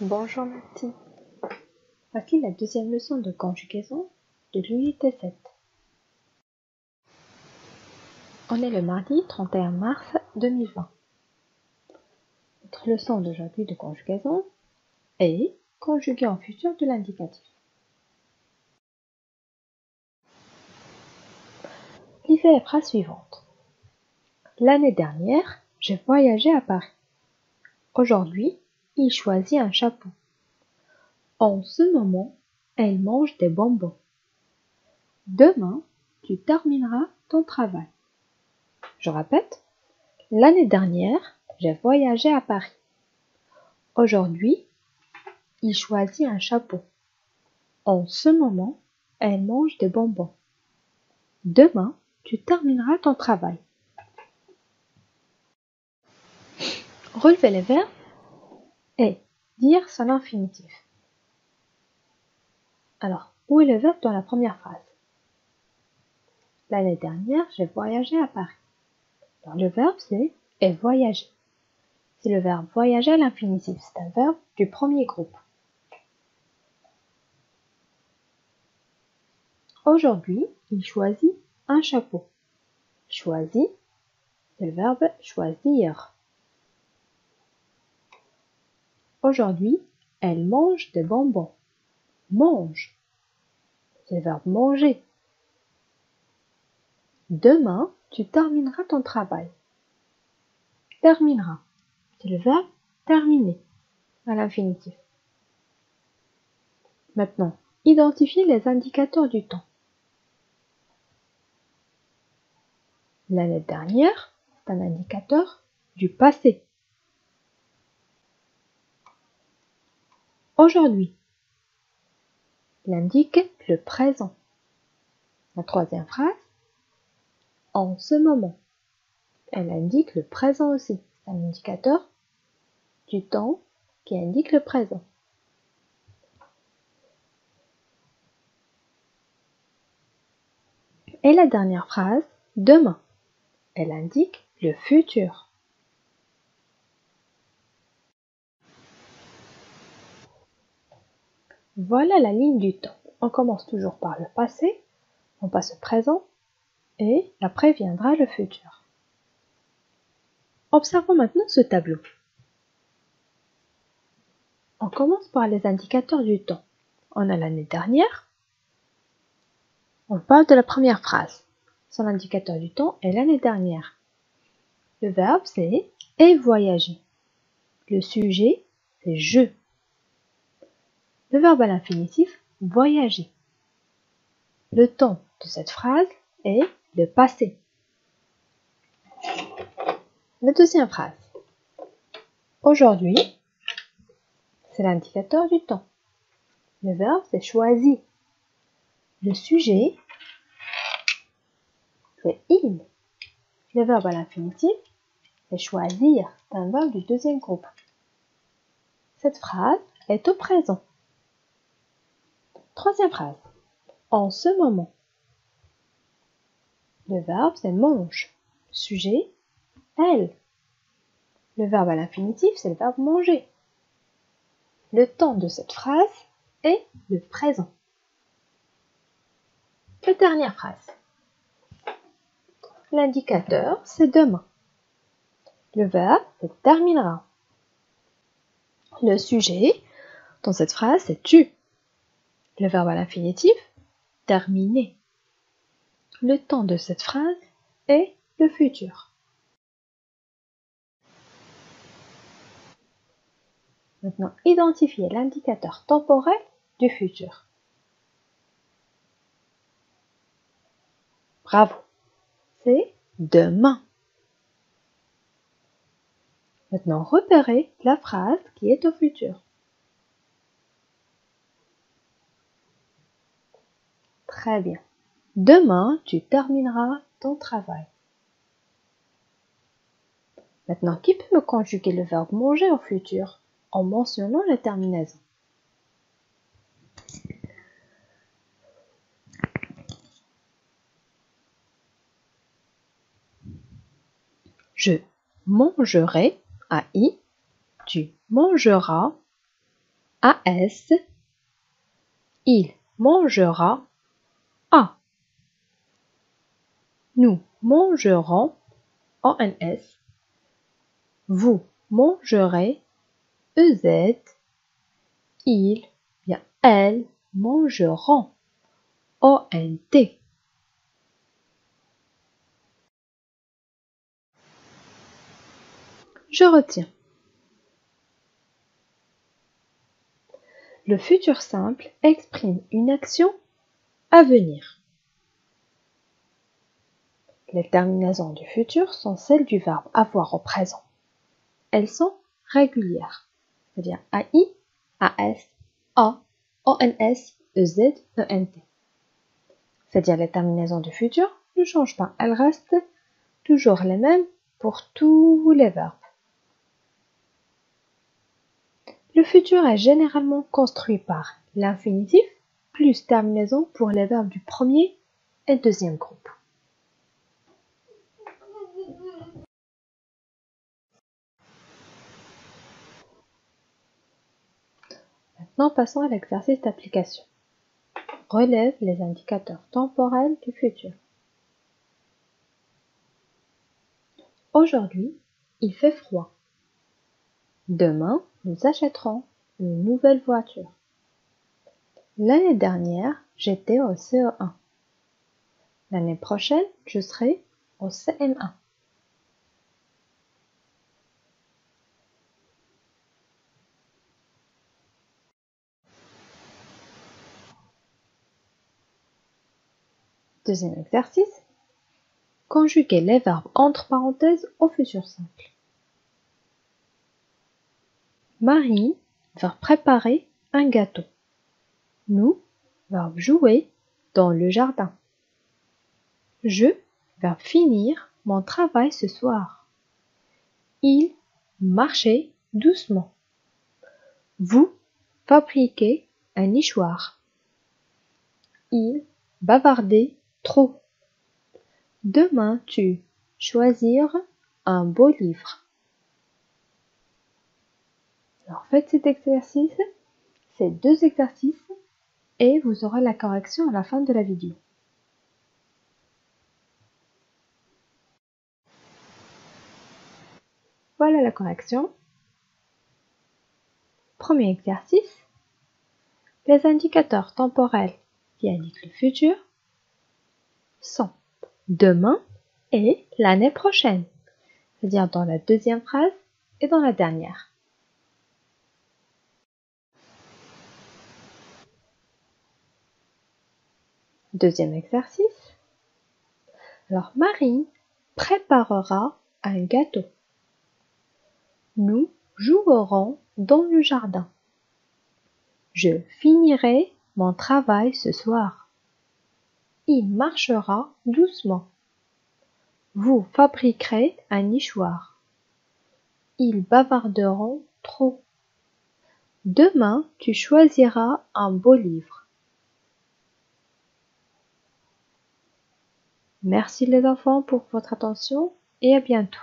Bonjour ma petite. Voici la deuxième leçon de conjugaison de l'unité 7. On est le mardi 31 mars 2020. Notre leçon d'aujourd'hui de conjugaison est conjuguer en futur de l'indicatif. Lisez la phrase suivante. L'année dernière, j'ai voyagé à Paris. Aujourd'hui, il choisit un chapeau. En ce moment, elle mange des bonbons. Demain, tu termineras ton travail. Je répète, l'année dernière, j'ai voyagé à Paris. Aujourd'hui, il choisit un chapeau. En ce moment, elle mange des bonbons. Demain, tu termineras ton travail. Relevez les verbes et dire son infinitif. Alors, où est le verbe dans la première phrase? L'année dernière, j'ai voyagé à Paris. Alors, le verbe, c'est est voyager. C'est le verbe voyager à l'infinitif. C'est un verbe du premier groupe. Aujourd'hui, il choisit un chapeau. Choisit, c'est le verbe choisir. Aujourd'hui, elle mange des bonbons. Mange. C'est le verbe manger. Demain, tu termineras ton travail. Terminera. C'est le verbe terminer à l'infinitif. Maintenant, identifiez les indicateurs du temps. L'année dernière, c'est un indicateur du passé. Aujourd'hui, il indique le présent. La troisième phrase, en ce moment, elle indique le présent aussi. C'est un indicateur du temps qui indique le présent. Et la dernière phrase, demain. Elle indique le futur. Voilà la ligne du temps. On commence toujours par le passé, on passe au présent et après viendra le futur. Observons maintenant ce tableau. On commence par les indicateurs du temps. On a l'année dernière. On parle de la première phrase. Son indicateur du temps est l'année dernière. Le verbe c'est et voyager. Le sujet c'est je. Le verbe à l'infinitif voyager. Le temps de cette phrase est le passé. La deuxième phrase. Aujourd'hui, c'est l'indicateur du temps. Le verbe c'est choisi. Le sujet c'est il. Le verbe à l'infinitif, c'est choisir. C'est un verbe du deuxième groupe. Cette phrase est au présent. Troisième phrase. En ce moment. Le verbe, c'est mange. Sujet, elle. Le verbe à l'infinitif, c'est le verbe manger. Le temps de cette phrase est le présent. La dernière phrase. L'indicateur, c'est demain. Le verbe, c'est terminera. Le sujet, dans cette phrase, c'est tu. Le verbe à l'infinitif, terminer. Le temps de cette phrase est le futur. Maintenant, identifiez l'indicateur temporel du futur. Bravo c'est demain. Maintenant, repérez la phrase qui est au futur. Très bien. Demain, tu termineras ton travail. Maintenant, qui peut me conjuguer le verbe manger au futur en mentionnant la terminaison? Je mangerai, I, tu mangeras, AS. Il mangera A. Nous mangerons ONS. Vous mangerez EZ. Il, bien elles mangeront ONT. Je retiens. Le futur simple exprime une action à venir. Les terminaisons du futur sont celles du verbe avoir au présent. Elles sont régulières, c'est-à-dire AI, AS, A, ONS, EZ, ENT. C'est-à-dire les terminaisons du futur ne changent pas, elles restent toujours les mêmes pour tous les verbes. Le futur est généralement construit par l'infinitif plus terminaison pour les verbes du premier et deuxième groupe. Maintenant, passons à l'exercice d'application. Relève les indicateurs temporels du futur. Aujourd'hui, il fait froid. Demain, nous achèterons une nouvelle voiture. L'année dernière, j'étais au CE1. L'année prochaine, je serai au CM1. Deuxième exercice. Conjuguer les verbes entre parenthèses au futur simple. Marie va préparer un gâteau. Nous va jouer dans le jardin. Je vais finir mon travail ce soir. Il marchait doucement. Vous fabriquez un nichoir. Il bavardait trop. Demain tu choisir un beau livre. Alors faites cet exercice, ces deux exercices, et vous aurez la correction à la fin de la vidéo. Voilà la correction. Premier exercice. Les indicateurs temporels qui indiquent le futur sont demain et l'année prochaine, c'est-à-dire dans la deuxième phrase et dans la dernière. Deuxième exercice. Alors Marie préparera un gâteau. Nous jouerons dans le jardin. Je finirai mon travail ce soir. Il marchera doucement. Vous fabriquerez un nichoir. Ils bavarderont trop. Demain, tu choisiras un beau livre. Merci les enfants pour votre attention et à bientôt.